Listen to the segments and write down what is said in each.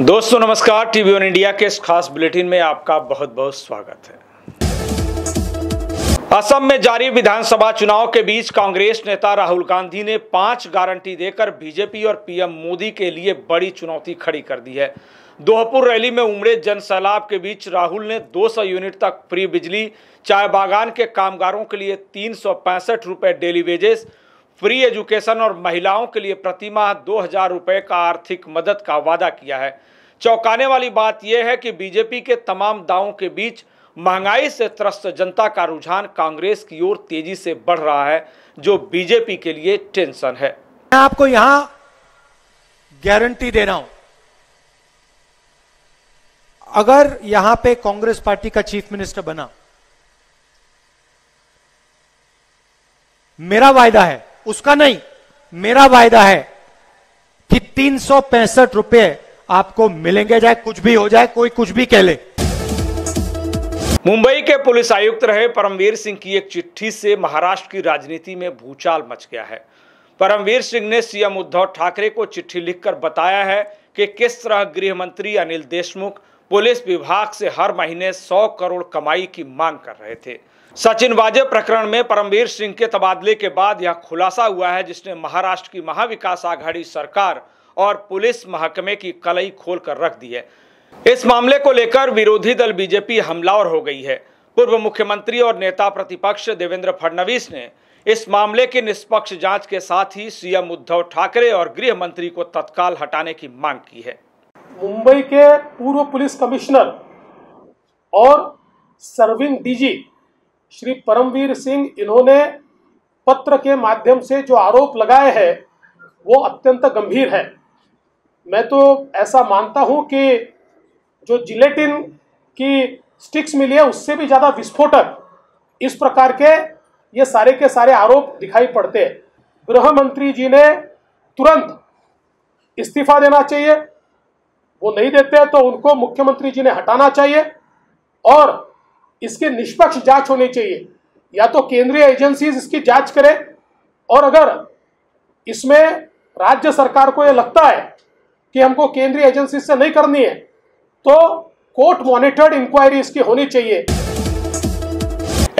दोस्तों, नमस्कार। TV one India के इस खास बुलेटिन में आपका बहुत बहुत स्वागत है। असम में जारी विधानसभा चुनाव के बीच कांग्रेस नेता राहुल गांधी ने पाँच गारंटी देकर बीजेपी और पीएम मोदी के लिए बड़ी चुनौती खड़ी कर दी है। दोहपुर रैली में उमड़े जन सैलाब के बीच राहुल ने 200 यूनिट तक फ्री बिजली, चाय बागान के कामगारों के लिए तीन सौ पैंसठ रुपए डेली वेजेस फ्री एजुकेशन और महिलाओं के लिए प्रतिमाह दो हज़ार रुपये का आर्थिक मदद का वादा किया है। चौंकाने वाली बात यह है कि बीजेपी के तमाम दावों के बीच महँगाई से त्रस्त जनता का रुझान कांग्रेस की ओर तेज़ी से बढ़ रहा है, जो बीजेपी के लिए टेंशन है। मैं आपको यहाँ गारंटी दे रहा हूँ, अगर यहाँ पे कांग्रेस पार्टी का चीफ मिनिस्टर बना, मेरा वायदा है उसका नहीं, मेरा वायदा है कि तीन रुपए आपको मिलेंगे, चाहे कुछ भी हो जाए, कोई कुछ भी कह ले। मुंबई के पुलिस आयुक्त रहे परमवीर सिंह की एक चिट्ठी से महाराष्ट्र की राजनीति में भूचाल मच गया है। परमवीर सिंह ने सीएम उद्धव ठाकरे को चिट्ठी लिखकर बताया है कि किस तरह गृह मंत्री अनिल देशमुख पुलिस विभाग से हर महीने 100 करोड़ कमाई की मांग कर रहे थे। सचिन वाजे प्रकरण में परमवीर सिंह के तबादले के बाद यह खुलासा हुआ है, जिसने महाराष्ट्र की महाविकास आघाड़ी सरकार और पुलिस महकमे की कलई खोल कर रख दी है। इस मामले को लेकर विरोधी दल बीजेपी हमलावर हो गई है। पूर्व मुख्यमंत्री और नेता प्रतिपक्ष देवेंद्र फडणवीस ने इस मामले की निष्पक्ष जाँच के साथ ही सीएम उद्धव ठाकरे और गृह मंत्री को तत्काल हटाने की मांग की है। मुंबई के पूर्व पुलिस कमिश्नर और सर्विंग डीजी श्री परमवीर सिंह इन्होंने पत्र के माध्यम से जो आरोप लगाए हैं, वो अत्यंत गंभीर है। मैं तो ऐसा मानता हूँ कि जो जिलेटिन की स्टिक्स मिली है, उससे भी ज़्यादा विस्फोटक इस प्रकार के ये सारे के सारे आरोप दिखाई पड़ते हैं। गृह मंत्री जी ने तुरंत इस्तीफा देना चाहिए, वो नहीं देते तो उनको मुख्यमंत्री जी ने हटाना चाहिए और इसकी निष्पक्ष जाँच होनी चाहिए। या तो केंद्रीय एजेंसीज इसकी जाँच करें, और अगर इसमें राज्य सरकार को यह लगता है कि हमको केंद्रीय एजेंसी से नहीं करनी है तो कोर्ट मॉनिटर्ड इंक्वायरी इसकी होनी चाहिए।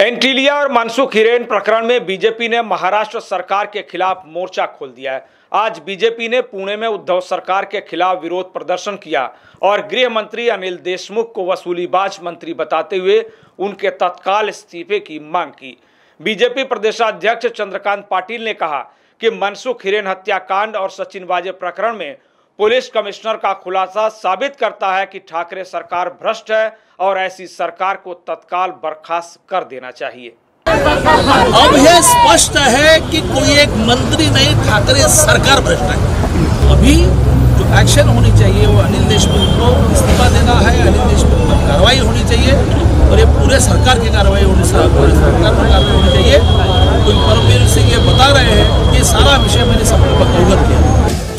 एंटीलिया और मनसुख हिरेन प्रकरण में बीजेपी ने महाराष्ट्र सरकार के खिलाफ मोर्चा खोल दिया है। आज बीजेपी ने पुणे में उद्धव सरकार के खिलाफ विरोध प्रदर्शन किया और गृह मंत्री अनिल देशमुख को वसूलीबाज मंत्री बताते हुए उनके तत्काल इस्तीफे की मांग की। बीजेपी प्रदेशाध्यक्ष चंद्रकांत पाटिल ने कहा कि मनसुख हिरेन हत्याकांड और सचिन वाजे प्रकरण में पुलिस कमिश्नर का खुलासा साबित करता है कि ठाकरे सरकार भ्रष्ट है और ऐसी सरकार को तत्काल बर्खास्त कर देना चाहिए। अब यह स्पष्ट है कि कोई एक मंत्री नहीं, ठाकरे सरकार भ्रष्ट है। अभी जो एक्शन होनी चाहिए, वो अनिल देशमुख को इस्तीफा देना है, अनिल देशमुख पर कार्रवाई होनी चाहिए और ये पूरे सरकार की कार्रवाई होनी पूरे सरकार पर कार्रवाई होनी चाहिए। तो परमवीर सिंह ये बता रहे हैं कि सारा विषय मैंने सबको अवगत किया।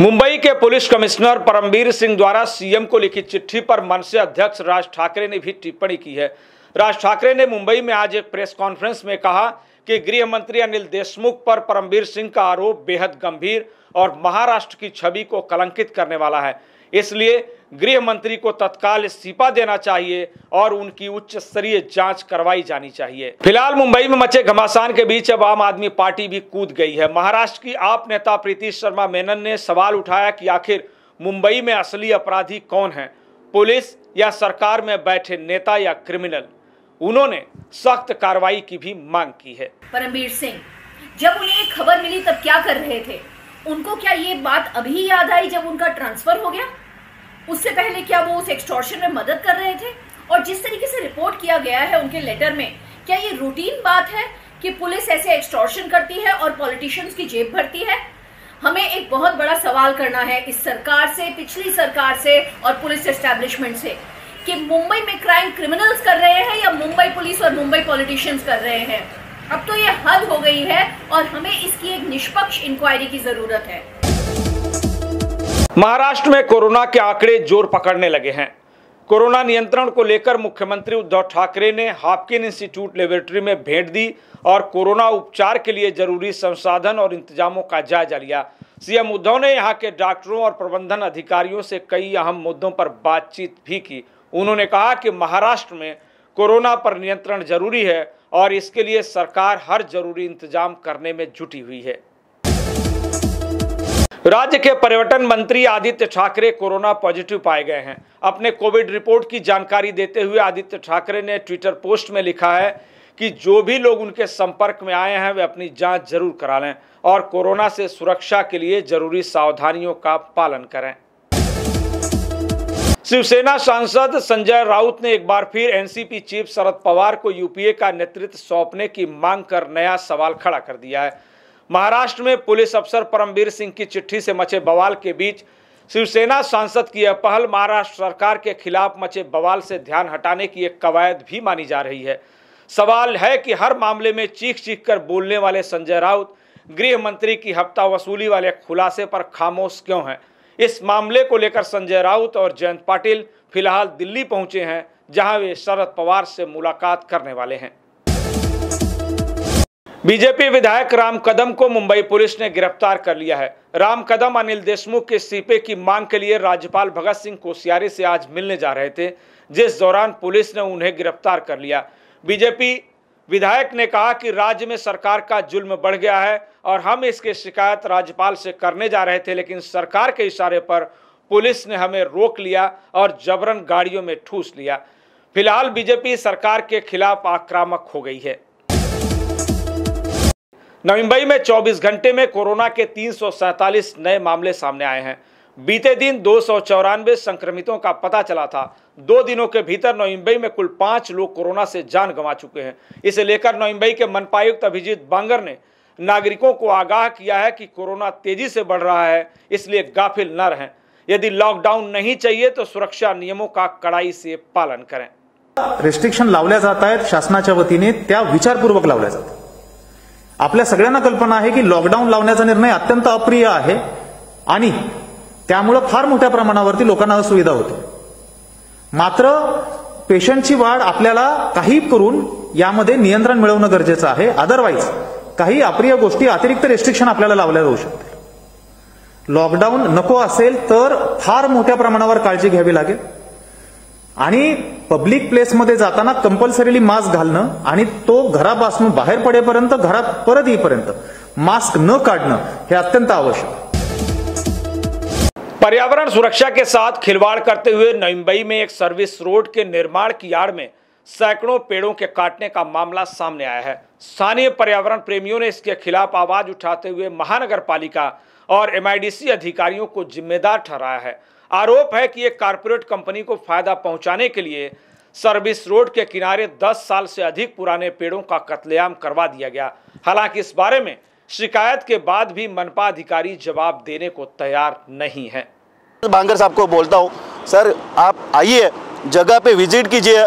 मुंबई के पुलिस कमिश्नर परमवीर सिंह द्वारा सीएम को लिखी चिट्ठी पर मनसे अध्यक्ष राज ठाकरे ने भी टिप्पणी की है। राज ठाकरे ने मुंबई में आज एक प्रेस कॉन्फ्रेंस में कहा कि गृह मंत्री अनिल देशमुख पर परमवीर सिंह का आरोप बेहद गंभीर और महाराष्ट्र की छवि को कलंकित करने वाला है। इसलिए गृह मंत्री को तत्काल इस्तीफा देना चाहिए और उनकी उच्च स्तरीय जाँच करवाई जानी चाहिए। फ़िलहाल मुंबई में मचे घमासान के बीच अब आम आदमी पार्टी भी कूद गई है। महाराष्ट्र की आप नेता प्रीति शर्मा मेनन ने सवाल उठाया कि आखिर मुंबई में असली अपराधी कौन है? पुलिस या सरकार में बैठे नेता या क्रिमिनल? उन्होंने सख्त कार्रवाई की भी मांग की है। परमवीर सिंह, जब उन्हें खबर मिली तब क्या कर रहे थे? उनको क्या ये बात अभी याद आई जब उनका ट्रांसफ़र हो गया? उससे पहले क्या वो उस एक्सटॉर्शन में मदद कर रहे थे? और जिस तरीके से रिपोर्ट किया गया है उनके लेटर में, क्या ये रूटीन बात है कि पुलिस ऐसे एक्सटॉर्शन करती है और पॉलिटिशियंस की जेब भरती है? हमें एक बहुत बड़ा सवाल करना है इस सरकार से, पिछली सरकार से और पुलिस एस्टेब्लिशमेंट से, कि मुंबई में क्राइम क्रिमिनल्स कर रहे हैं या मुंबई पुलिस और मुंबई पॉलिटिशियंस कर रहे हैं? अब तो ये हद हो गई है और हमें इसकी एक निष्पक्ष इंक्वायरी की ज़रूरत है। महाराष्ट्र में कोरोना के आंकड़े ज़ोर पकड़ने लगे हैं। कोरोना नियंत्रण को लेकर मुख्यमंत्री उद्धव ठाकरे ने हापकिन इंस्टीट्यूट लेबोरेटरी में भेंट दी और कोरोना उपचार के लिए ज़रूरी संसाधन और इंतजामों का जायजा लिया। सीएम उद्धव ने यहाँ के डॉक्टरों और प्रबंधन अधिकारियों से कई अहम मुद्दों पर बातचीत भी की। उन्होंने कहा कि महाराष्ट्र में कोरोना पर नियंत्रण ज़रूरी है और इसके लिए सरकार हर ज़रूरी इंतज़ाम करने में जुटी हुई है। राज्य के पर्यटन मंत्री आदित्य ठाकरे कोरोना पॉजिटिव पाए गए हैं। अपने कोविड रिपोर्ट की जानकारी देते हुए आदित्य ठाकरे ने ट्विटर पोस्ट में लिखा है कि जो भी लोग उनके संपर्क में आए हैं, वे अपनी जाँच ज़रूर करा लें और कोरोना से सुरक्षा के लिए ज़रूरी सावधानियों का पालन करें। शिवसेना सांसद संजय राउत ने एक बार फिर एनसीपी चीफ शरद पवार को यूपीए का नेतृत्व सौंपने की मांग कर नया सवाल खड़ा कर दिया है। महाराष्ट्र में पुलिस अफसर परमवीर सिंह की चिट्ठी से मचे बवाल के बीच शिवसेना सांसद की यह पहल महाराष्ट्र सरकार के खिलाफ मचे बवाल से ध्यान हटाने की एक कवायद भी मानी जा रही है। सवाल है कि हर मामले में चीख चीख कर बोलने वाले संजय राउत, गृह मंत्री की हफ़्ता वसूली वाले खुलासे पर खामोश क्यों हैं? इस मामले को लेकर संजय राउत और जयंत पाटिल फ़िलहाल दिल्ली पहुँचे हैं, जहाँ वे शरद पवार से मुलाकात करने वाले हैं। बीजेपी विधायक राम कदम को मुंबई पुलिस ने गिरफ़्तार कर लिया है। राम कदम, अनिल देशमुख के इस्तीफे की मांग के लिए राज्यपाल भगत सिंह कोश्यारी से आज मिलने जा रहे थे, जिस दौरान पुलिस ने उन्हें गिरफ़्तार कर लिया। बीजेपी विधायक ने कहा कि राज्य में सरकार का जुल्म बढ़ गया है और हम इसकी शिकायत राज्यपाल से करने जा रहे थे, लेकिन सरकार के इशारे पर पुलिस ने हमें रोक लिया और जबरन गाड़ियों में ठूस लिया। फ़िलहाल बीजेपी सरकार के खिलाफ आक्रामक हो गई है। नवी मुंबई में 24 घंटे में कोरोना के तीन नए मामले सामने आए हैं। बीते दिन दो सौ चौरानवे संक्रमितों का पता चला था। दो दिनों के भीतर नवी मुंबई में कुल पाँच लोग कोरोना से जान गंवा चुके हैं। इसे लेकर नवी मुंबई के मनपायुक्त अभिजीत बांगर ने नागरिकों को आगाह किया है कि कोरोना तेज़ी से बढ़ रहा है, इसलिए गाफिल न रहें। यदि लॉकडाऊन नहीं चाहिए तो सुरक्षा नियमों का कड़ाई से पालन करें। रेस्ट्रिक्शन लावल्या जात आहेत, शासनाच्या वतीने त्या विचारपूर्वक लावल्या जातात आपल्या सगळ्यांना कल्पना आहे की लॉकडाऊन लावण्याचा निर्णय अत्यंत अप्रिय आहे आणि त्यामुळं फार मोठ्या प्रमाणावरती लोकांना असुविधा होते. मात्र पेशंटची वाढ आपल्याला काही करून यामध्ये नियंत्रण मिळवणं गरजेचं आहे. अदरवाईज काही अप्रिय गोष्टी अतिरिक्त रेस्ट्रिक्शन आपल्याला लावल्या जाऊ शकते लॉकडाऊन नको असेल तर फार मोठ्या प्रमाणावर काळजी घ्यावी लागेल. आणि पब्लिक प्लेसमध्ये जाताना कंपल्सरीली मास्क घालणं आणि तो घरापासून बाहेर पडेपर्यंत, घरात परत येईपर्यंत मास्क न काढणं हे अत्यंत आवश्यक. पर्यावरण सुरक्षा के साथ खिलवाड़ करते हुए नई मुंबई में एक सर्विस रोड के निर्माण की आड़ में सैकड़ों पेड़ों के काटने का मामला सामने आया है। स्थानीय पर्यावरण प्रेमियों ने इसके खिलाफ आवाज़ उठाते हुए महानगर पालिका और एमआईडीसी अधिकारियों को जिम्मेदार ठहराया है। आरोप है कि एक कारपोरेट कंपनी को फ़ायदा पहुँचाने के लिए सर्विस रोड के किनारे 10 साल से अधिक पुराने पेड़ों का कत्लेआम करवा दिया गया। हालाँकि इस बारे में शिकायत के बाद भी मनपा अधिकारी जवाब देने को तैयार नहीं है। बांगर साहब को बोलता हूँ, सर, आप आइए, जगह पे विज़िट कीजिए।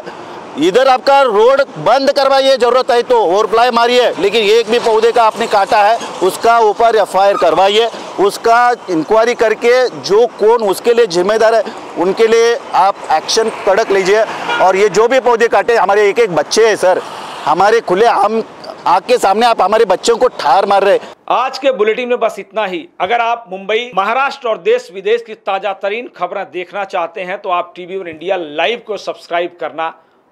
इधर आपका रोड बंद करवाइए, ज़रूरत है तो ओवरफ्लाई मारिए, लेकिन एक भी पौधे का आपने काटा है, उसका ऊपर एफ़ करवाइए, उसका इंक्वायरी करके जो कौन उसके लिए जिम्मेदार है, उनके लिए आप एक्शन कड़क लीजिए, और ये जो भी पौधे काटे, हमारे एक एक बच्चे हैं, सर, हमारे खुले हम आग के सामने आप हमारे बच्चों को ठार मार रहे आज के बुलेटिन में बस इतना ही। अगर आप मुंबई, महाराष्ट्र और देश विदेश की ताज़ा तरीन खबरें देखना चाहते हैं तो आप टीवी वन इंडिया लाइव को सब्सक्राइब करना